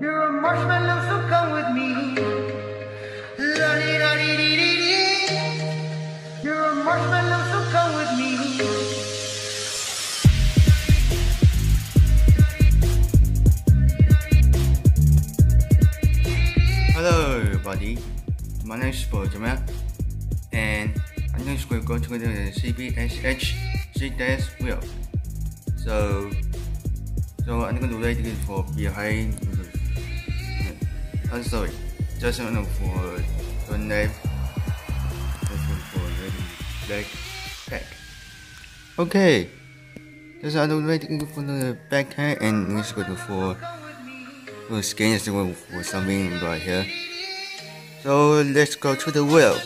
You're a marshmallow, so come with me. You're a marshmallow, so come with me. Hello, everybody. My name is Benjamin, and I'm going to go to the CPSH CDS wheel. So, so I'm going to write it for behind. I'm sorry, just one for the one for the backpack. Okay, just I'm writing for the backpack, and let's go for. We'll scan this one for something right here. So let's go to the wheel.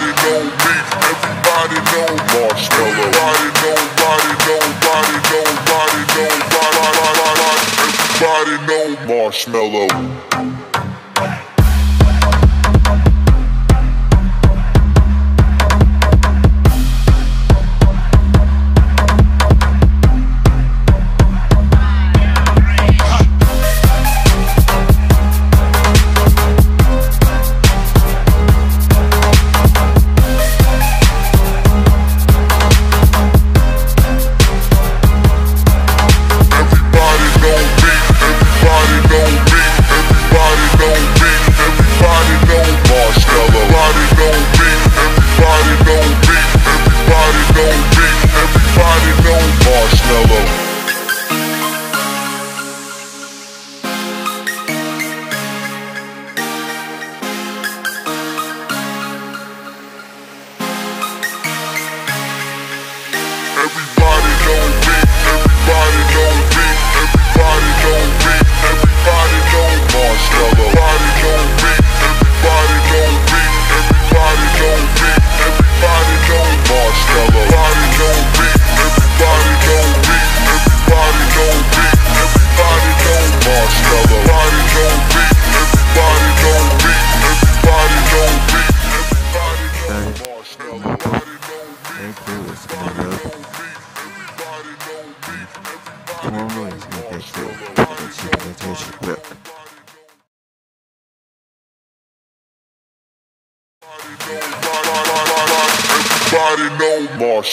Everybody know me, everybody know Marshmallow. Everybody know, body know, body know, body know, body, body, body, body. Know Marshmallow.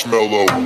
mellow.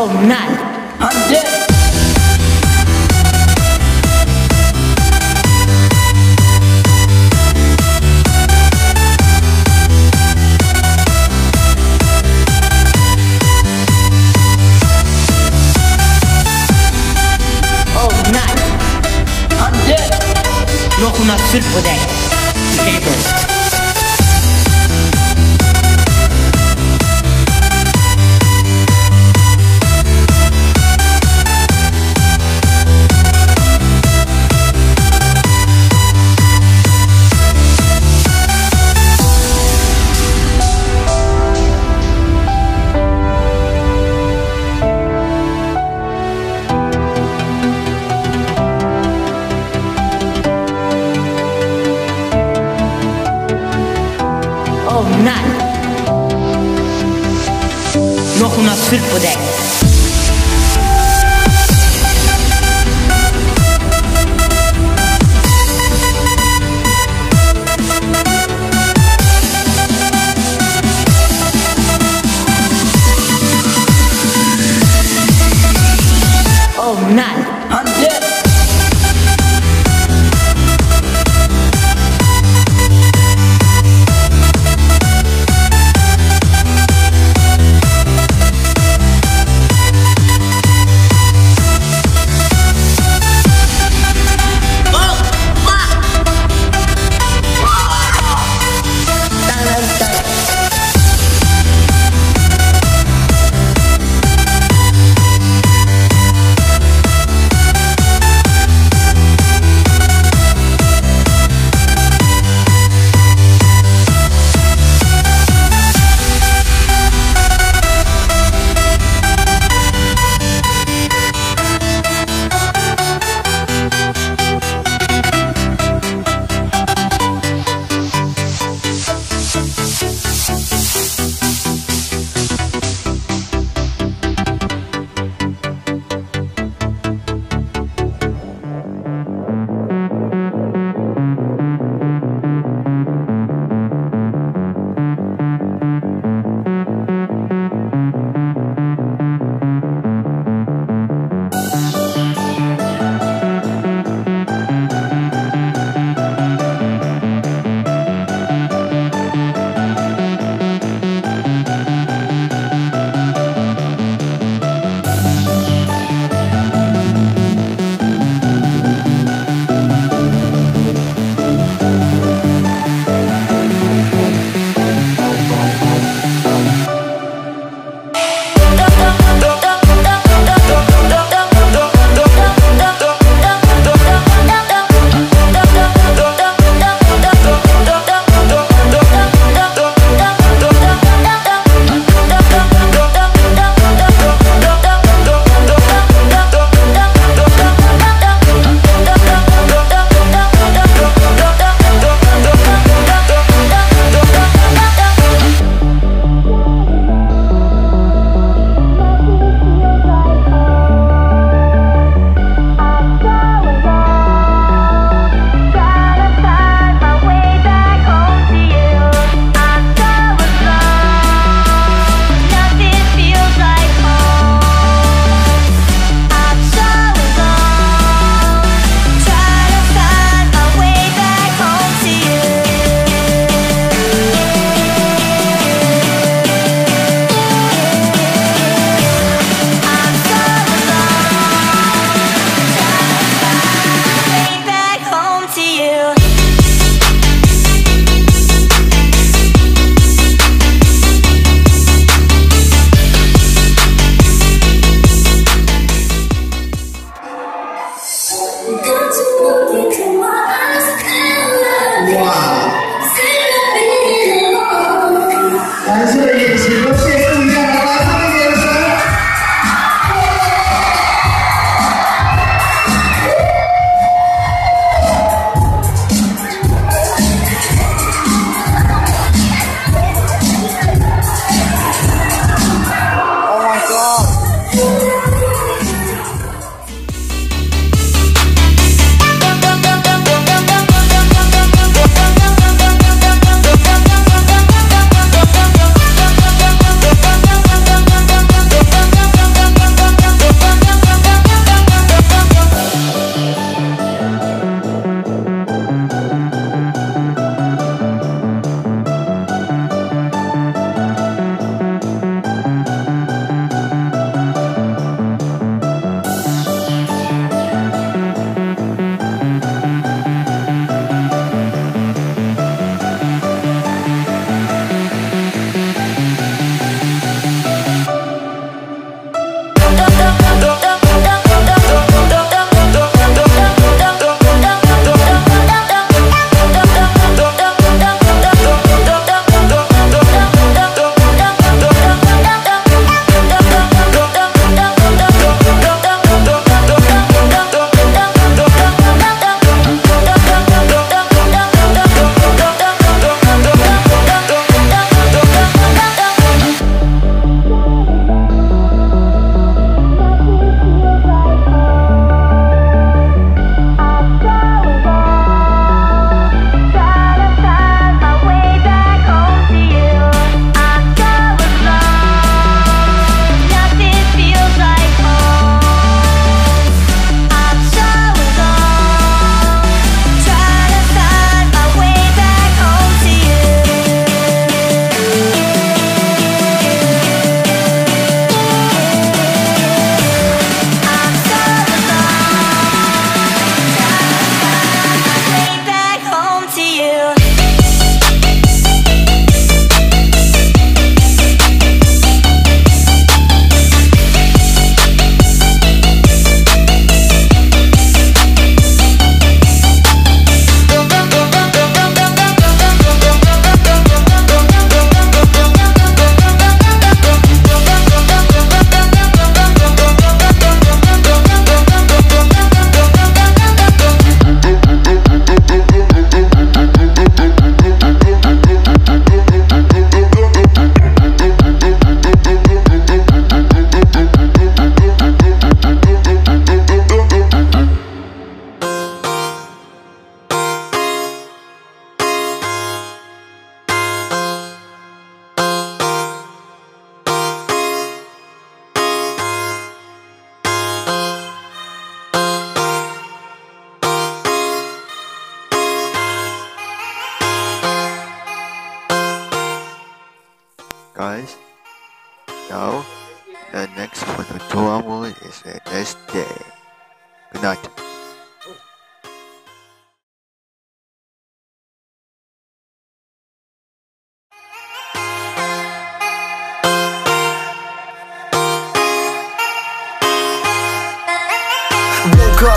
Oh, not.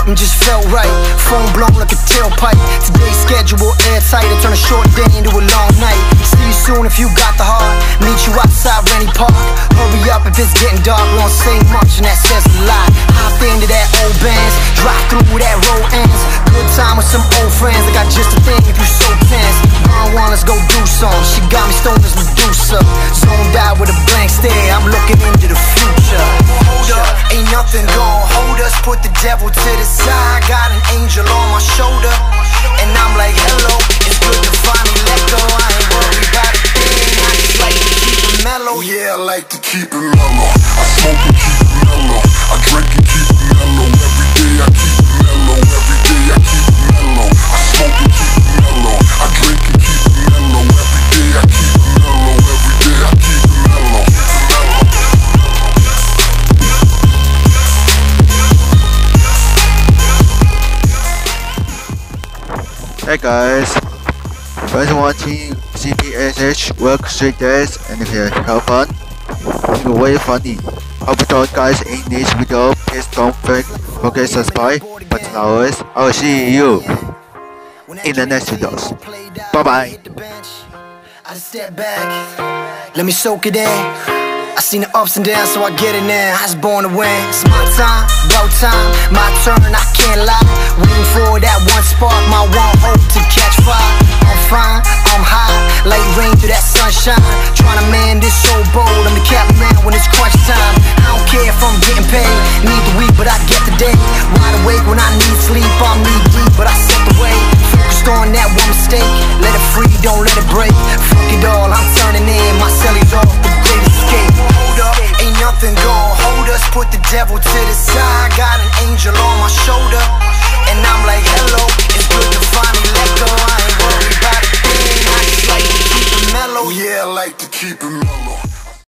And just felt right. Phone blown like a tailpipe. Today's schedule airtight. I turn a short day into a long night. See you soon if you got the heart. Meet you outside Rennie Park. Hurry up if it's getting dark. We don't say much and that says a lot. Hop into that old bands. Drive through that road ends. Good time with some old friends. I got just a thing if you so tense. Burn one, let's go do some. She got me stoned as Medusa. Zoned out with a blank stare. I'm looking into the future. Hold up, ain't nothing gon' hold us. Put the devil to the side. Got an angel on my shoulder. And I'm like, hello, it's good to finally let go. I ain't worried about a thing. I just like to keep it mellow. Yeah, I like to keep it mellow. I smoke and keep it mellow. I drink and keep it mellow. Every day I keep it mellow. Every day I keep it mellow. I smoke Hey guys, thanks for watching CPSH work three days and if you have fun, it's very funny. Hope you guys in this video. Please don't forget to subscribe but always. I will see you in the next videos. Bye bye. I just step back, let me soak it in. I seen the ups and downs, so I get it now. I was born to win. It's my time, about time, my turn. I can't lie. Waiting for that one spark, my one hope to catch fire. I'm fine, I'm high, like rain through that sunshine. Trying to man this so bold. I'm the captain when it's crunch time. I don't care if I'm getting paid. Need the week, but I get the day. Wide awake when I need sleep. I'm knee deep, but I set the way. Focused on that one mistake. Let it free, don't let it break. Fuck it all, I'm turning in. My cellies off, the great escape. Hold up, ain't nothing gon' hold us. Put the devil to the side. Got an angel on my shoulder. And I'm like, hello, it's good to finally let go. I ain't worried about a. I just like to keep it mellow. Yeah, I like to keep it